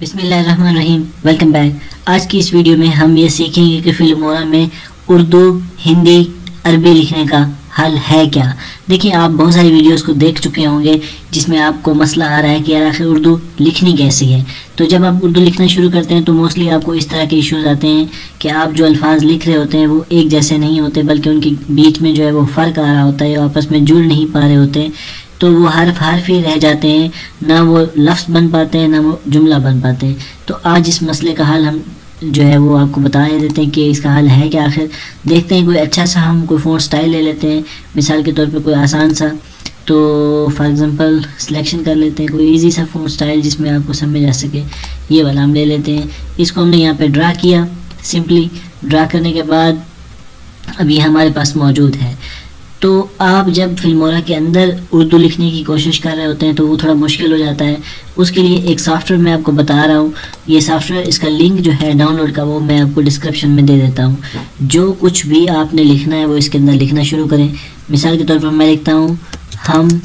बिस्मिल्लाहिर्रहमानिर्रहीम। Welcome back. आज की इस वीडियो में हम ये सीखेंगे कि फिल्मोरा में उर्दू, हिंदी, अरबी लिखने का हल है क्या। देखिए, आप बहुत सारी वीडियोस को देख चुके होंगे, जिसमें आपको मसला आ रहा है कि यार आखिर उर्दू लिखनी कैसी है। तो जब आप उर्दू लिखना शुरू करते हैं तो मोस्टली आपको इस तरह के इश्यूज़ आते हैं कि आप जो अल्फाज लिख रहे होते हैं, वो एक जैसे नहीं होते, बल्कि उनके बीच में जो है वो फ़र्क आ रहा होता है आपस में जुड़ नहीं पा रहे होते। तो वो हरफ हरफ ही रह जाते हैं, ना वो लफ्ज़ बन पाते हैं, ना वो जुमला बन पाते हैं। तो आज इस मसले का हल हम जो है वो आपको बता देते हैं कि इसका हल है क्या आखिर। देखते हैं कोई अच्छा सा हम कोई फ़ोन स्टाइल ले लेते हैं, मिसाल के तौर पे कोई आसान सा। तो फॉर एग्ज़ाम्पल सिलेक्शन कर लेते हैं, कोई इजी सा फ़ोन स्टाइल जिसमें आपको समझ आ सके। ये वाला हम ले लेते हैं। इसको हमने यहाँ पे ड्रा किया सिंपली ड्रा करने के बाद अब ये हमारे पास मौजूद है। तो आप जब फिल्मोरा के अंदर उर्दू लिखने की कोशिश कर रहे होते हैं तो वो थोड़ा मुश्किल हो जाता है। उसके लिए एक सॉफ्टवेयर मैं आपको बता रहा हूँ। ये सॉफ्टवेयर, इसका लिंक जो है डाउनलोड का, वो मैं आपको डिस्क्रिप्शन में दे देता हूँ। जो कुछ भी आपने लिखना है, वो इसके अंदर लिखना शुरू करें। मिसाल के तौर पर मैं लिखता हूँ, हम,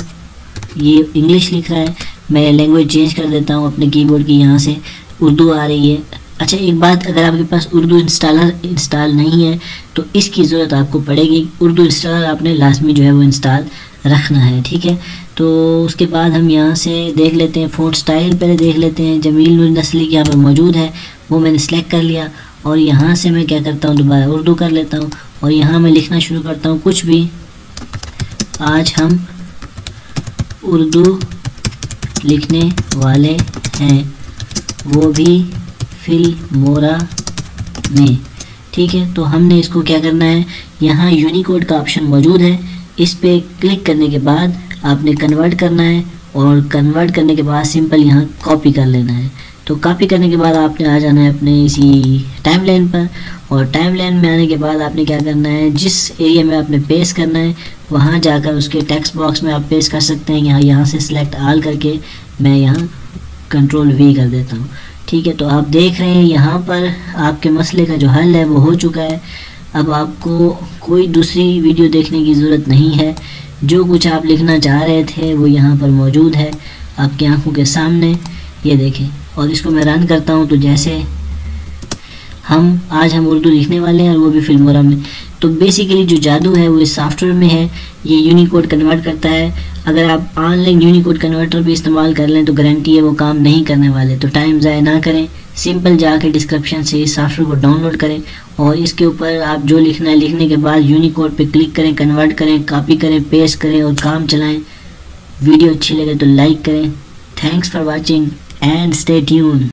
ये इंग्लिश लिख रहा है। मैं लैंग्वेज चेंज कर देता हूँ अपने कीबोर्ड की यहाँ से। उर्दू आ रही है। अच्छा एक बात, अगर आपके पास उर्दू इंस्टॉलर इंस्टॉल नहीं है तो इसकी ज़रूरत आपको पड़ेगी। उर्दू इंस्टॉलर आपने लाजमी जो है वो इंस्टॉल रखना है, ठीक है? तो उसके बाद हम यहाँ से देख लेते हैं फ़ोन स्टाइल पहले देख लेते हैं। जमील नस्ली यहाँ पर मौजूद है, वो मैंने सेलेक्ट कर लिया। और यहाँ से मैं क्या करता हूँ, दोबारा उर्दू कर लेता हूँ। और यहाँ मैं लिखना शुरू करता हूँ, कुछ भी। आज हम उर्दू लिखने वाले हैं। वो भी फिल्मोरा में ठीक है तो हमने इसको क्या करना है? यहाँ यूनिकोड का ऑप्शन मौजूद है। इस पर क्लिक करने के बाद आपने कन्वर्ट करना है और कन्वर्ट करने के बाद सिंपल यहाँ कॉपी कर लेना है। तो कॉपी करने के बाद आपने आ जाना है अपने इसी टाइम लाइन पर और टाइम लाइन में आने के बाद आपने क्या करना है? जिस एरिया में आपने पेस करना है, वहाँ जाकर उसके टेक्स्ट बॉक्स में आप पेश कर सकते हैं। यहाँ यहाँ से सिलेक्ट आल करके मैं यहाँ कंट्रोल वी कर देता हूँ। ठीक है तो आप देख रहे हैं यहाँ पर आपके मसले का जो हल है वो हो चुका है। अब आपको कोई दूसरी वीडियो देखने की ज़रूरत नहीं है। जो कुछ आप लिखना चाह रहे थे वो यहाँ पर मौजूद है आपकी आँखों के सामने। ये देखें, और इसको मैं रन करता हूँ तो जैसे हम, आज हम उर्दू लिखने वाले हैं और वो भी फिल्मोरा में तो बेसिकली जो जादू है, वो इस सॉफ्टवेयर में है। ये यूनिकोड कन्वर्ट करता है। अगर आप ऑनलाइन यूनिकोड कन्वर्टर भी इस्तेमाल कर लें तो गारंटी है वो काम नहीं करने वाले। तो टाइम ज़ाय ना करें। सिंपल जाके डिस्क्रिप्शन से इस सॉफ्टवेयर को डाउनलोड करें और इसके ऊपर आप जो लिखना है, लिखने के बाद यूनिकोड पे क्लिक करें कन्वर्ट करें कॉपी करें पेस्ट करें और काम चलाएँ। वीडियो अच्छी लगे तो लाइक करें। Thanks for watching and stay tune